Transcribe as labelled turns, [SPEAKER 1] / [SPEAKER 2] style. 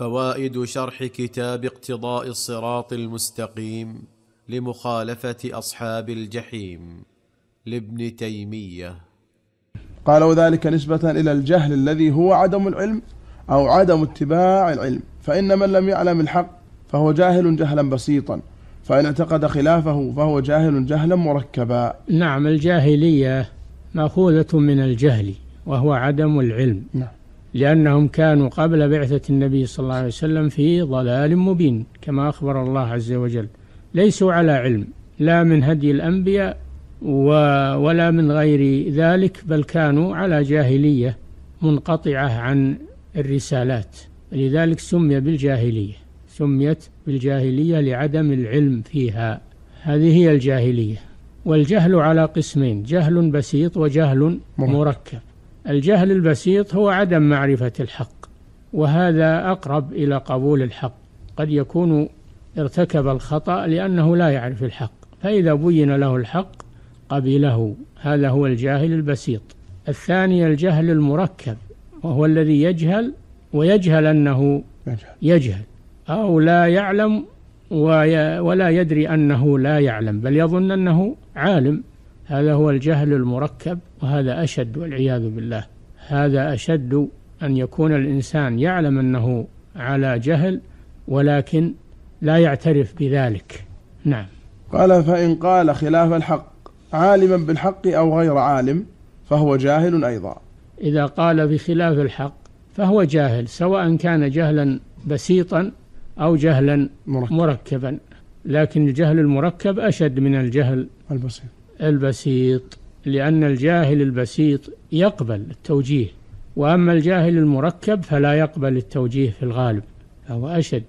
[SPEAKER 1] فوائد شرح كتاب اقتضاء الصراط المستقيم لمخالفة أصحاب الجحيم لابن تيمية.
[SPEAKER 2] قالوا ذلك نسبة إلى الجهل الذي هو عدم العلم أو عدم اتباع العلم. فإن من لم يعلم الحق فهو جاهل جهلا بسيطا. فإن اعتقد خلافه فهو جاهل جهلا مركبا.
[SPEAKER 3] نعم الجاهلية مأخوذة من الجهل وهو عدم العلم.
[SPEAKER 2] نعم.
[SPEAKER 3] لأنهم كانوا قبل بعثة النبي صلى الله عليه وسلم في ضلال مبين كما أخبر الله عز وجل. ليسوا على علم لا من هدي الأنبياء ولا من غير ذلك بل كانوا على جاهلية منقطعة عن الرسالات. لذلك سمي بالجاهلية سميت بالجاهلية لعدم العلم فيها. هذه هي الجاهلية. والجهل على قسمين جهل بسيط وجهل
[SPEAKER 2] مركب.
[SPEAKER 3] الجهل البسيط هو عدم معرفة الحق وهذا أقرب إلى قبول الحق. قد يكون ارتكب الخطأ لأنه لا يعرف الحق فإذا بين له الحق قبله. هذا هو الجاهل البسيط. الثاني الجهل المركب وهو الذي يجهل ويجهل أنه
[SPEAKER 2] يجهل.
[SPEAKER 3] يجهل أو لا يعلم ولا يدري أنه لا يعلم بل يظن أنه عالم. هذا هو الجهل المركب وهذا أشد والعياذ بالله. هذا أشد أن يكون الإنسان يعلم أنه على جهل ولكن لا يعترف بذلك. نعم.
[SPEAKER 2] قال فإن قال خلاف الحق عالما بالحق أو غير عالم فهو جاهل أيضا.
[SPEAKER 3] إذا قال بخلاف الحق فهو جاهل سواء كان جهلا بسيطا أو جهلا
[SPEAKER 2] مركب.
[SPEAKER 3] مركبا. لكن الجهل المركب أشد من الجهل
[SPEAKER 2] البسيط.
[SPEAKER 3] البسيط لأن الجاهل البسيط يقبل التوجيه وأما الجاهل المركب فلا يقبل التوجيه في الغالب فهو أشد.